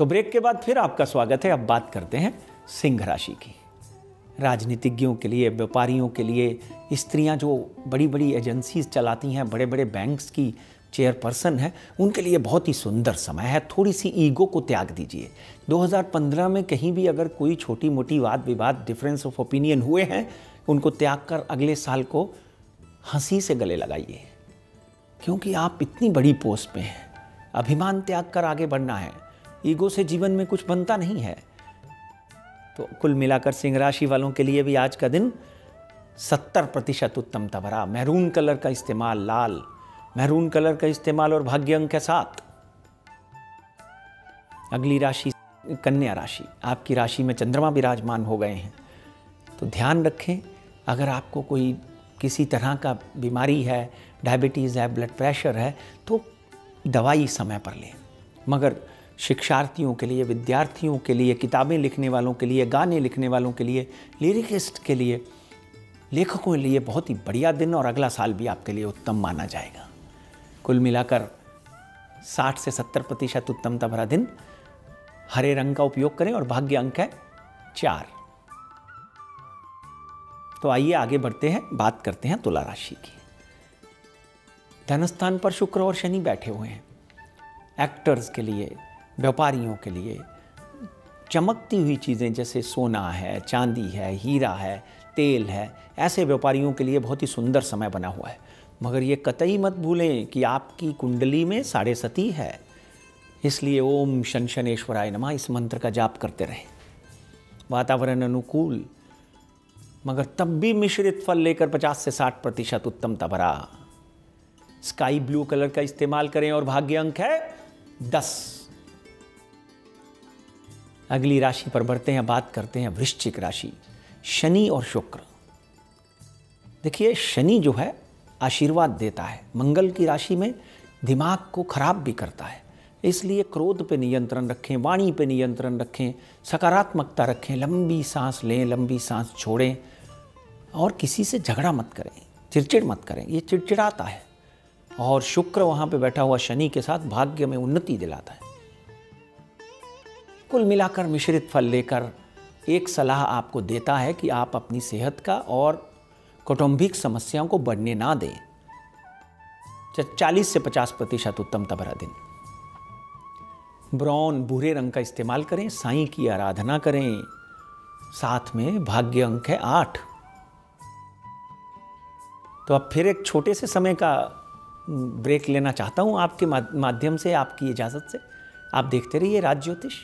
तो ब्रेक के बाद फिर आपका स्वागत है। अब बात करते हैं सिंह राशि की। राजनीतिज्ञों के लिए, व्यापारियों के लिए, स्त्रियाँ जो बड़ी बड़ी एजेंसीज चलाती हैं बड़े बड़े बैंक्स की चेयरपर्सन है, उनके लिए बहुत ही सुंदर समय है। थोड़ी सी ईगो को त्याग दीजिए। 2015 में कहीं भी अगर कोई छोटी मोटी वाद विवाद डिफरेंस ऑफ़ ओपिनियन हुए हैं, उनको त्याग कर अगले साल को हँसी से गले लगाइए। क्योंकि आप इतनी बड़ी पोस्ट पे हैं। अभिमान त्याग कर आगे बढ़ना है। ईगो से जीवन में कुछ बनता नहीं है। तो कुल मिलाकर सिंह राशि वालों के लिए भी आज का दिन सत्तर प्रतिशत उत्तम तबरा मैरून कलर का इस्तेमाल, लाल। मैरून कलर का इस्तेमाल और भाग्य अंक के साथ अगली राशि कन्या राशि। आपकी राशि में चंद्रमा विराजमान हो गए हैं। तो ध्यान रखें, अगर आपको कोई किसी तरह का बीमारी है, डायबिटीज़ है, ब्लड प्रेशर है तो दवाई समय पर लें। मगर शिक्षार्थियों के लिए, विद्यार्थियों के लिए, किताबें लिखने वालों के लिए, गाने लिखने वालों के लिए, लिरिकिस्ट के लिए, लेखकों के लिए बहुत ही बढ़िया दिन और अगला साल भी आपके लिए उत्तम माना जाएगा। कुल मिलाकर 60 से 70 प्रतिशत उत्तमता भरा दिन। हरे रंग का उपयोग करें और भाग्य अंक है चार। तो आइए आगे बढ़ते हैं, बात करते हैं तुला राशि की। धनस्थान पर शुक्र और शनि बैठे हुए हैं। एक्टर्स के लिए व्यापारियों के लिए। चमकती हुई चीज़ें जैसे सोना है, चांदी है, हीरा है, तेल है, ऐसे व्यापारियों के लिए बहुत ही सुंदर समय बना हुआ है। मगर ये कतई मत भूलें कि आपकी कुंडली में साढ़े सती है। इसलिए ओम शन शनेश्वराय नमा इस मंत्र का जाप करते रहें। वातावरण अनुकूल, मगर तब भी मिश्रित फल लेकर 50 से 60 प्रतिशत उत्तम तबरा स्काई ब्लू कलर का इस्तेमाल करें और भाग्य अंक है 10 अगली राशि पर बढ़ते हैं, बात करते हैं वृश्चिक राशि, शनि और शुक्र। देखिए, शनि जो है, आशीर्वाद देता है, मंगल की राशि में दिमाग को खराब भी करता है, इसलिए क्रोध पे नियंत्रण रखें, वाणी पे नियंत्रण रखें, सकारात्मकता रखें, लंबी सांस लें, लंबी सांस छोड़ें, और किसी से झगड़ा मत करें, चिड़चिड़ मत करें, ये चिड़चिड़ाता है, और शुक्र वहाँ पे बैठा हुआ शनि के साथ भाग्य में उन्नति दिलाता है। कुल मिलाकर मिश्रित फल लेकर एक सलाह आपको देता है कि आप अपनी सेहत का और कौटुंबिक समस्याओं को बढ़ने ना दें। चालीस से पचास प्रतिशत उत्तम तबरा दिन। ब्राउन, भूरे रंग का इस्तेमाल करें, साईं की आराधना करें। साथ में भाग्य अंक है आठ। तो अब फिर एक छोटे से समय का ब्रेक लेना चाहता हूँ आपके माध्यम से, आपकी इजाज़त से। आप देखते रहिए राज ज्योतिष।